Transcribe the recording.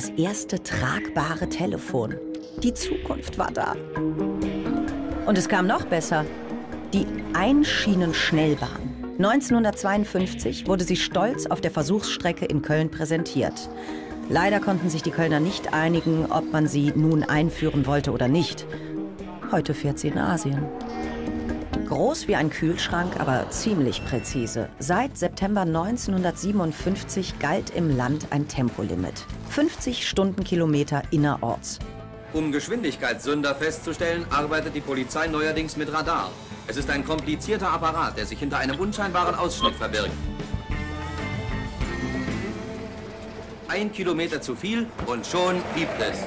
das erste tragbare Telefon. Die Zukunft war da. Und es kam noch besser. Die Einschienenschnellbahn. 1952 wurde sie stolz auf der Versuchsstrecke in Köln präsentiert. Leider konnten sich die Kölner nicht einigen, ob man sie nun einführen wollte oder nicht. Heute fährt sie in Asien. Groß wie ein Kühlschrank, aber ziemlich präzise. Seit September 1957 galt im Land ein Tempolimit. 50 Stundenkilometer innerorts. Um Geschwindigkeitssünder festzustellen, arbeitet die Polizei neuerdings mit Radar. Es ist ein komplizierter Apparat, der sich hinter einem unscheinbaren Ausschnitt verbirgt. Ein Kilometer zu viel und schon gibt es